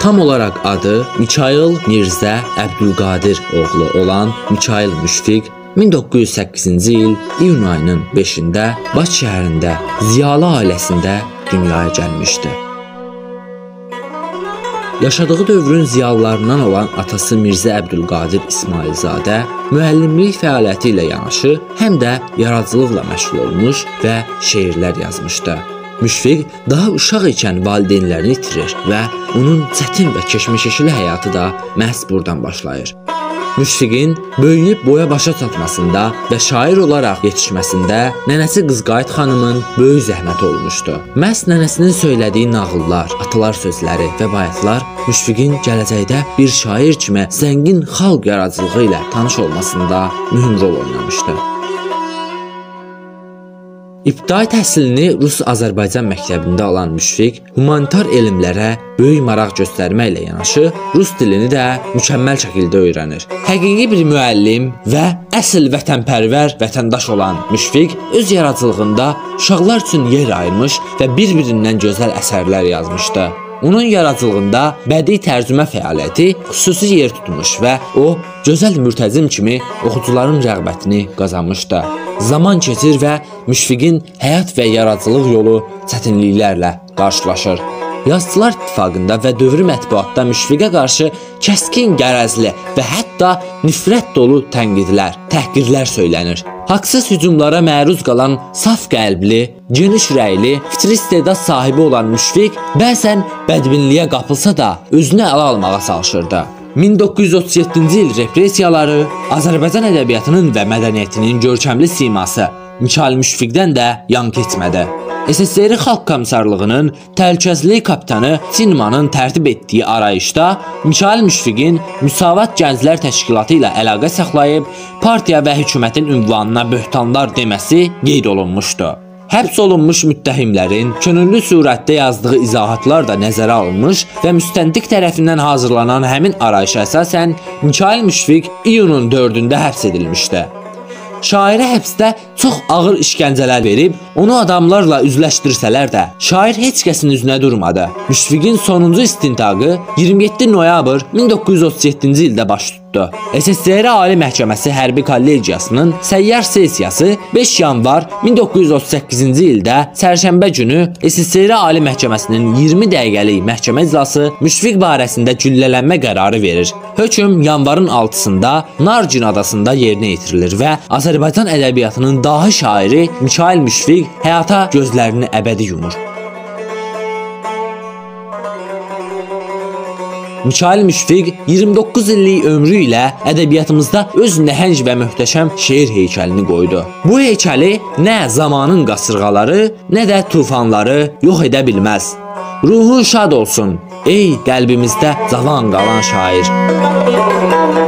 tam olaraq adı Mikayıl Mirzə Əbdülqadir oğlu olan Mikayıl Müşfiq 1908-ci il iyun ayının 5-də Bakı şəhərində ziyalı ailəsində dünyaya gəlmişdi. Yaşadığı dövrün ziyalılarından olan atası Mirzə Əbdülqadir İsmailzadə müəllimlik fəaliyyəti ilə yanaşı, həm də yaradıcılıqla məşğul olmuş və şeirlər yazmışdı. Müşfiq daha uşaq ikən valideynlərini itirir və onun çətin və keşməkeşli həyatı da məhz buradan başlayır. Müşfiqin böyüyüb boya başa çatmasında və şair olaraq yetişməsində nənəsi Qızqayıt xanımın böyük zəhməti olmuşdu. Məhz nənəsinin söylədiyi nağıllar, atalar sözləri və bayatlar Müşfiqin gələcəkdə bir şair kimi zəngin xalq yaradıcılığı ilə tanış olmasında mühüm rol oynamışdı. İbtidai təhsilini Rus-Azərbaycan məktəbində alan Müşfiq humanitar elmlərə böyük maraq göstərməklə yanaşı, rus dilini də mükəmməl şəkildə öyrənir. Həqiqi bir müəllim və əsl vətənpərvər vətəndaş olan Müşfiq öz yaradıcılığında uşaqlar üçün yer ayırmış və bir-birindən gözəl əsərlər yazmışdı. Onun yaradıcılığında bədii tərcümə fəaliyyəti xüsusi yer tutmuş və o gözəl mürtəzim kimi oxucuların rəğbətini qazanmışdı. Zaman keçir və Müşfiqin həyat və yaradıcılıq yolu çətinliklərlə qarşılaşır. Yazıçılar İttifaqında və dövrü mətbuatda Müşfiqə qarşı kəskin qərəzli və hətta nifrət dolu tənqidlər, təhqirlər söylənir. Haqsız hücumlara məruz qalan saf qəlbli, geniş rəyli, fitri istedad sahibi olan Müşfiq bəzən bədbinliyə qapılsa da özünü ələ almağa çalışırdı. 1937-ci il repressiyaları Azərbaycan ədəbiyyatının və mədəniyyətinin görkəmli siması Mikayıl Müşfiqdən də yan keçmədi. SSR Xalq Komissarlığının təhlükəsizlik kapitanı Sinmanın tərtib etdiyi arayışda Mikayıl Müşfiqin Müsavat Gənclər Təşkilatı ilə əlaqə saxlayıb partiya və hökumətin ünvanına böhtanlar deməsi qeyd olunmuşdu. Həbs olunmuş müttəhimlərin könüllü surətdə yazdığı izahatlar da nəzərə alınmış və müstəntiq tərəfindən hazırlanan həmin arayışa əsasən Mikayıl Müşfiq iyunun 4-də həbs edilmişdi. Şairə həbsdə çox ağır işgəncələr verib, onu adamlarla üzləşdirsələr də, şair heç kəsin üzünə durmadı. Müşfiqin sonuncu istintaqı 27 noyabr 1937-ci ildə baş tutdu tutdu. SSR Ali Məhkəməsi Hərbi Kollegiyasının səyyar sessiyası 5 yanvar 1938-ci ildə sərşənbə günü SSR Ali Məhkəməsinin 20 dəqiqəlik məhkəmə iclası Müşfiq barəsində güllələnmə qərarı verir. Hökm yanvarın 6-sında Narcin adasında yerinə yetirilir və Azərbaycan ədəbiyyatının dahi şairi Mikayıl Müşfiq həyata gözlərini əbədi yumur. Mikayıl Müşfiq 29 illik ömrü ilə ədəbiyyatımızda öz nəhəng və möhtəşəm şeir heykəlini qoydu. Bu heykəli nə zamanın qasırğaları, nə də tufanları yox edə bilməz. Ruhun şad olsun, ey qəlbimizdə cavan qalan şair.